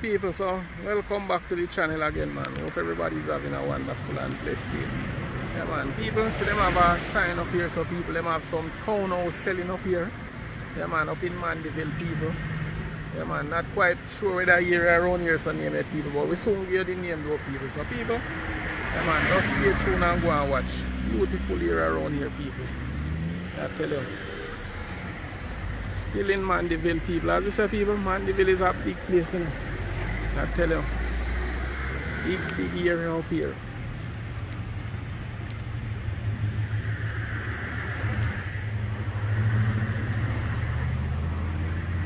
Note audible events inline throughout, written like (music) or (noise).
People, so welcome back to the channel again man. Hope everybody's having a wonderful and blessed day. Yeah man, people see them have a sign up here so people them have some townhouse selling up here. Yeah man, up in Mandeville people. Yeah man, not quite sure whether here around here so name it people, but we soon get the name though people. So people, yeah man, just stay tuned and go and watch. Beautiful here around here people. I tell you. Still in Mandeville people. As we say people, Mandeville is a big place, you know. I tell you. Big, big area up here.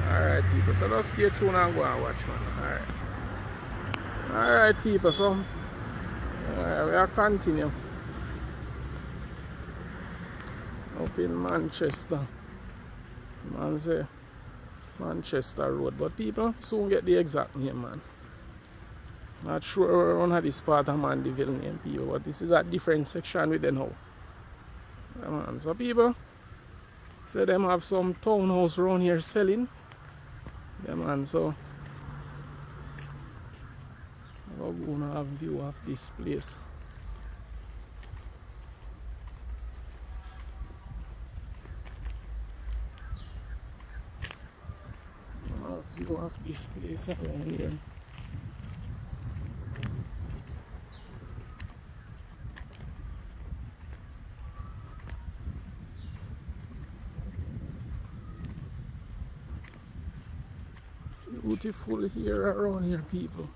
Alright people, so just stay tuned and go and watch man. Alright. Alright people, so uh, we are continue. Up in Manchester. Man say Manchester Road. But people soon get the exact name man. Not sure around this part of Mandeville name people, but this is a different section with them now. Yeah, man. So people say them have some townhouse around here selling. Yeah man, so we're gonna have view of this place. view of this place around here. Beautiful here around here people.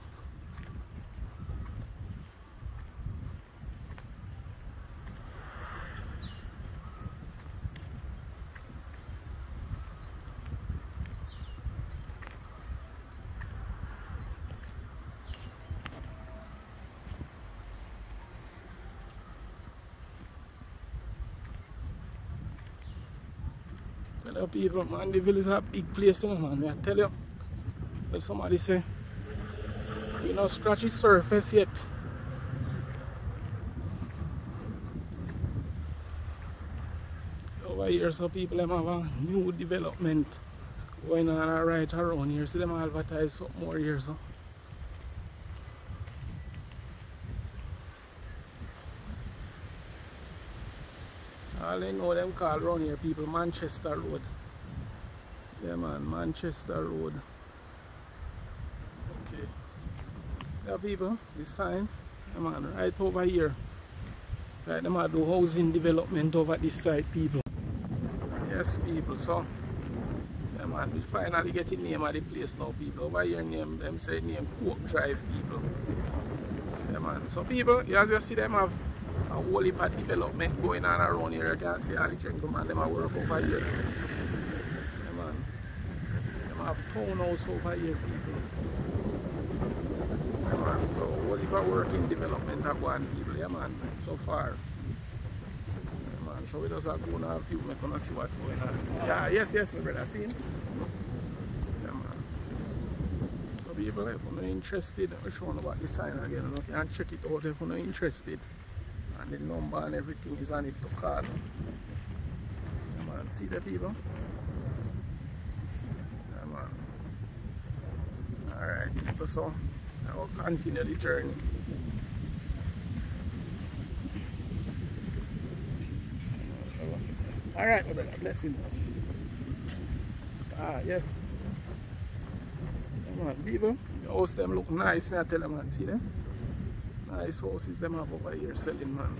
Hello people, man, the village is a big place, man. I tell you, like somebody say, we not scratchy surface yet. Over here, so people them have a new development going on right around here. See them advertise something more here, so. All I know them call around here people Manchester Road. Yeah man, Manchester Road. Yeah people, this sign, yeah man, right over here. Right, them do housing development over this side people. Yes people, so yeah man, we finally get the name of the place now people. Over here name them say name Coke Drive people. Yeah man. So people, as you see them have a whole heap of development going on around here. You can see all the gentlemen them are work over here. Yeah, man. Them have townhouse over here people. Man. So what heap of work in development of one people, yeah man, so far. Yeah, man. So we just have to have view make gonna see what's going on. Yeah, yes, yes, my brother, see? Yeah man. So people if you're interested, I'm showing about the sign again. You can check it out if you're interested and the number and everything is on it to call. Yeah, man, see the people? Yeah, man. Alright, people, so I will continue the journey. Alright, my brother, blessings. Ah, yes. Yeah, man, people, the house them look nice, me I tell them, man, see them? nice houses them have over here selling man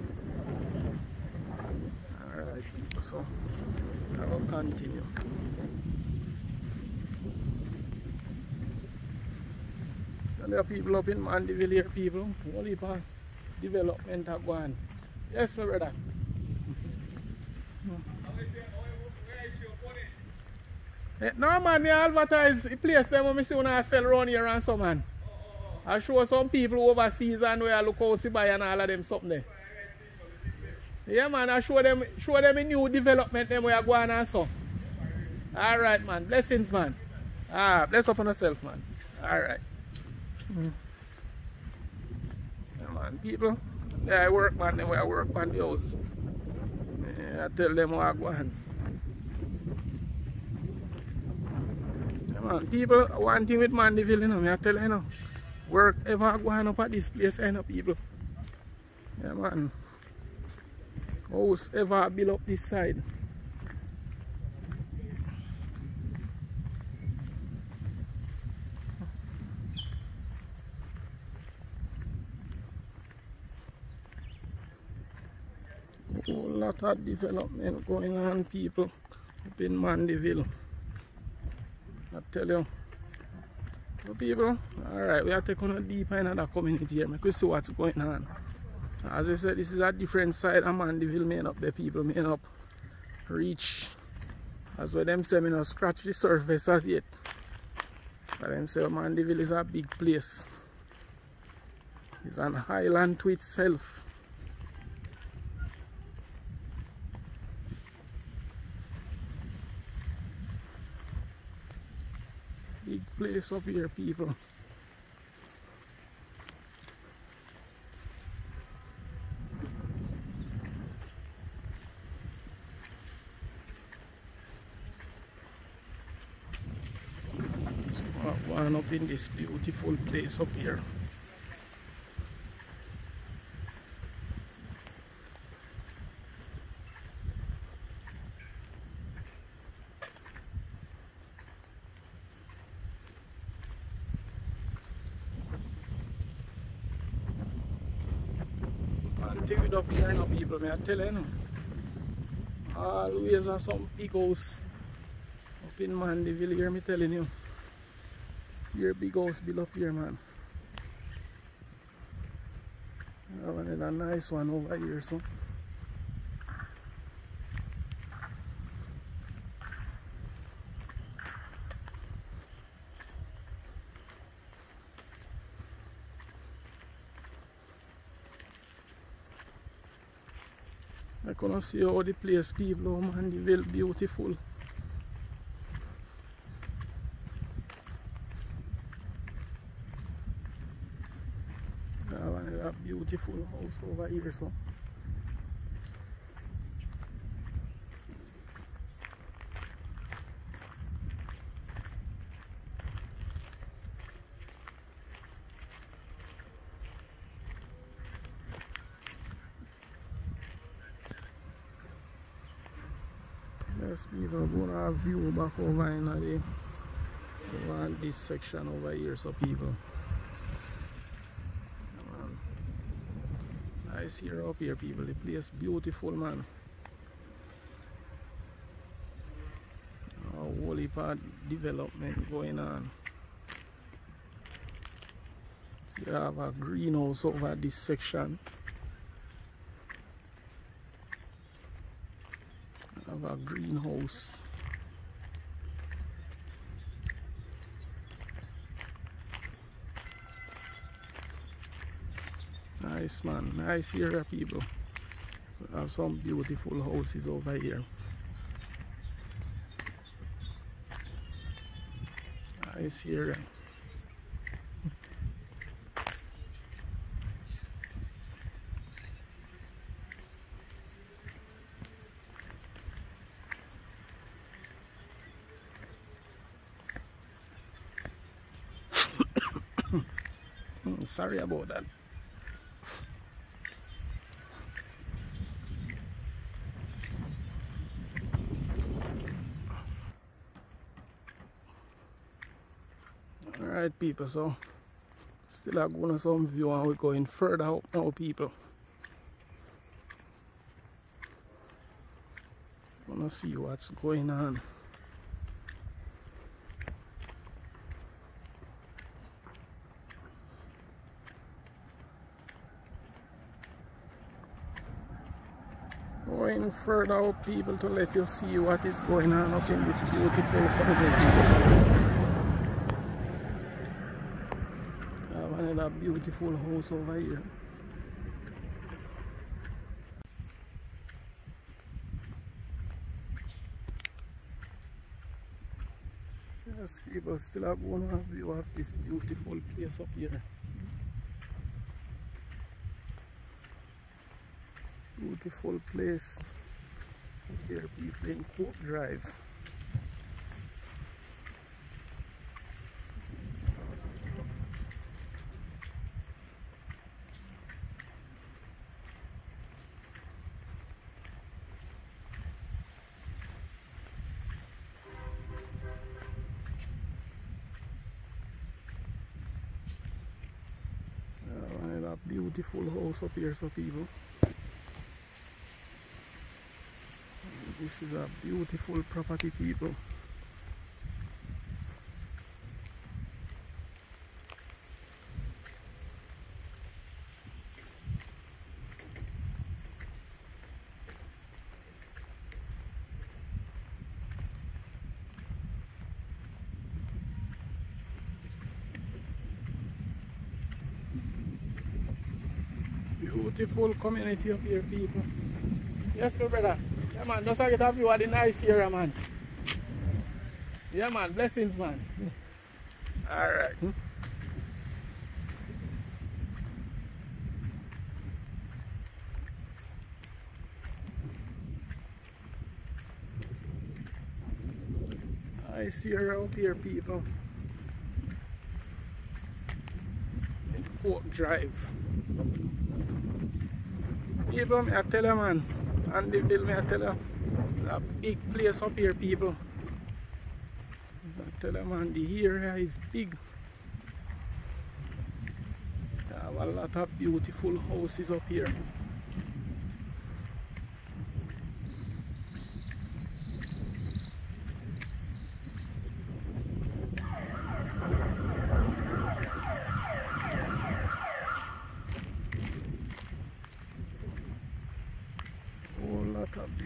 alright people so I will continue and there are people up in Mandeville people only for development are going yes my brother no man, me advertise the place them when I see when I sell around here and so man. I show some people overseas and where I look how to buy and all of them something there. Yeah man, I show them show them a new development them where I go on and so. Alright man, blessings man. Ah, bless up on yourself man. Alright. Mm. Yeah man, people. Yeah, I work man, where I work on the house. Yeah, I tell them what I go on. Yeah man. People, one thing with Mandeville, you know, I tell you, know, work ever going up at this place, you know, people. Yeah, man. House ever build up this side. whole lot of development going on people up in Mandeville I tell you. So people alright we are taking a deeper in another community here make we see what's going on. As I said this is a different side of Mandeville may up the people may up reach. As well them say me not scratch the surface as yet. But them say Mandeville is a big place. It's an island to itself big place up here people one up in this beautiful place up here thing with up here now people, may I tell you, always are some big house up in Mandeville here, me telling you. Here big house built up here man. One is a nice one over here so. Can see all the place people oh man, the well beautiful. Beautiful house over here so. Yes, have view back over in the over this section over here so people. Man. Nice here up here people, the place beautiful man. A whole development going on. You have a greenhouse over this section. have a greenhouse nice man. Nice area people. So have some beautiful houses over here. Nice area (coughs) sorry about that all right people so still are going to some view and we're going further out now people gonna see what's going on going further out people to let you see what is going on up in this beautiful. Have another beautiful house over here. Yes, people still are going to have view this beautiful place up here. beautiful place here people in Coke Drive beautiful house up here so people this is a beautiful property people beautiful community up here, people. Yes, my brother. Yeah, man. Just get a view of the nice area, man. Yeah, man. Blessings, man. All right. Nice area up here, people. In Coke Drive people, I tell you man, Mandeville me I tell it's a big place up here people. I tell you man, the area is big. There have a lot of beautiful houses up here.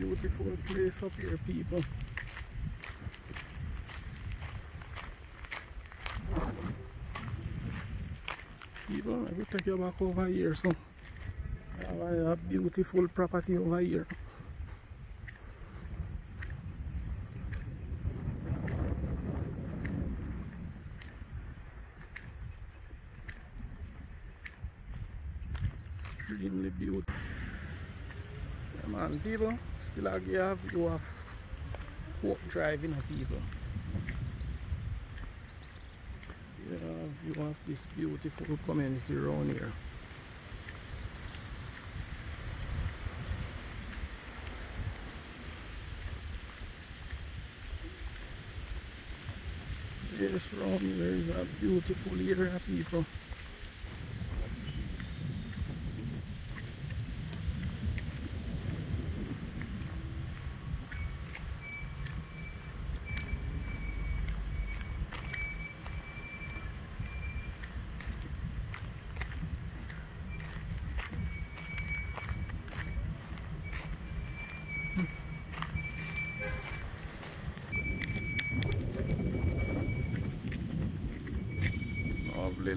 Beautiful place up here people. People let me take you back over here so I have a beautiful property over here extremely beautiful man people still have you have you have walk driving people. You have you have this beautiful community around here. Yes, around here is a beautiful area people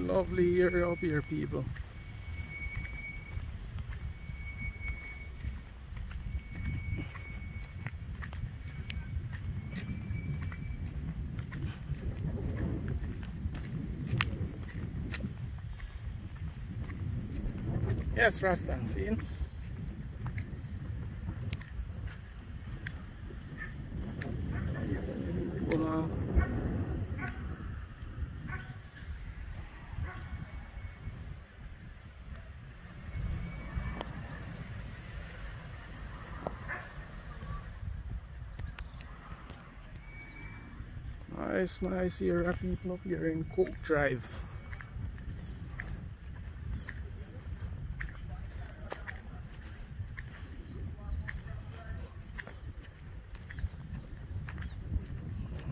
lovely area up here people Yes, Rastan, seen? Nice, nice here, people up here in Coke Drive.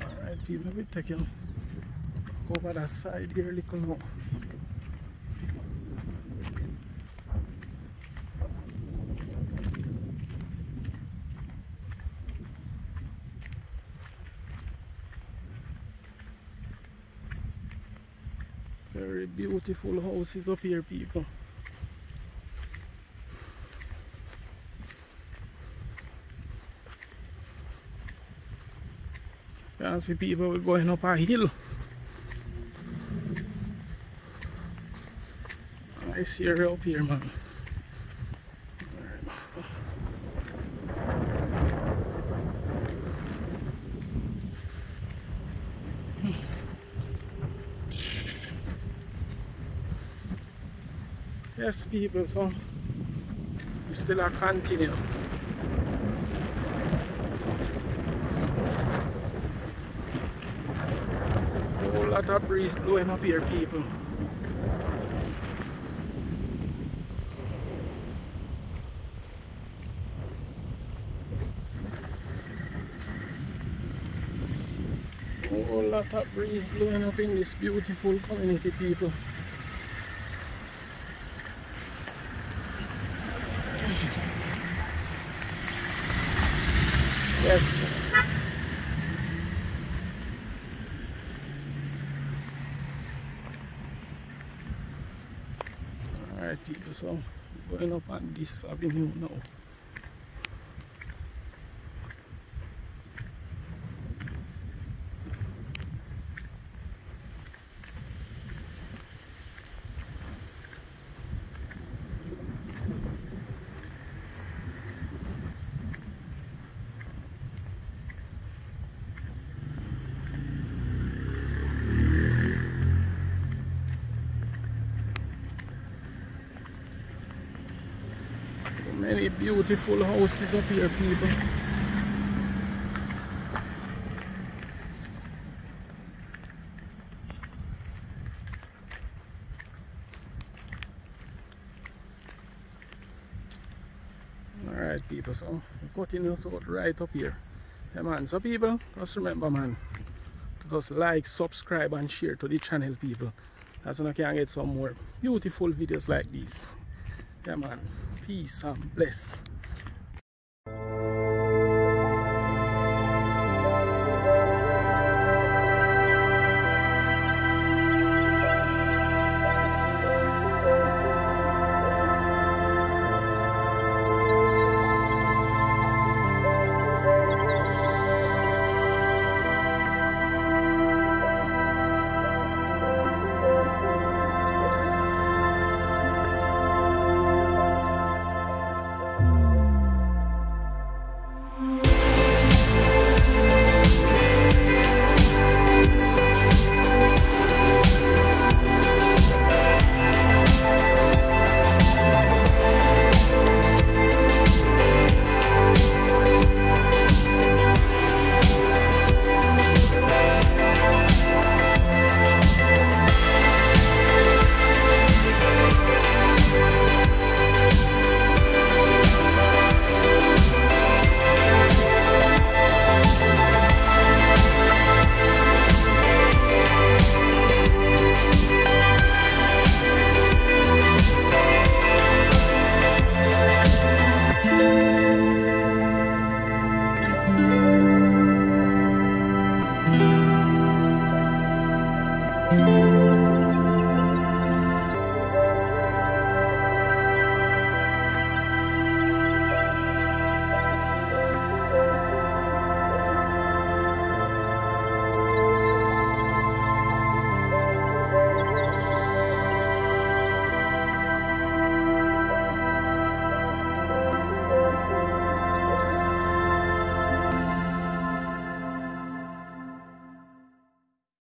Alright people, we taking over that side here little now. Very beautiful houses up here, people. Can see people going up a hill. Nice area up here, man. Yes, people, so we still are continuing. Whole lot of breeze blowing up here, people. Whole lot of breeze blowing up in this beautiful community, people. Going up on this avenue now. Many beautiful houses up here, people. Alright people, so we're continue to right up here. Yeah man, so people, just remember man, to just like, subscribe and share to the channel people. That's when I can get some more beautiful videos like this. Yeah man peace and bless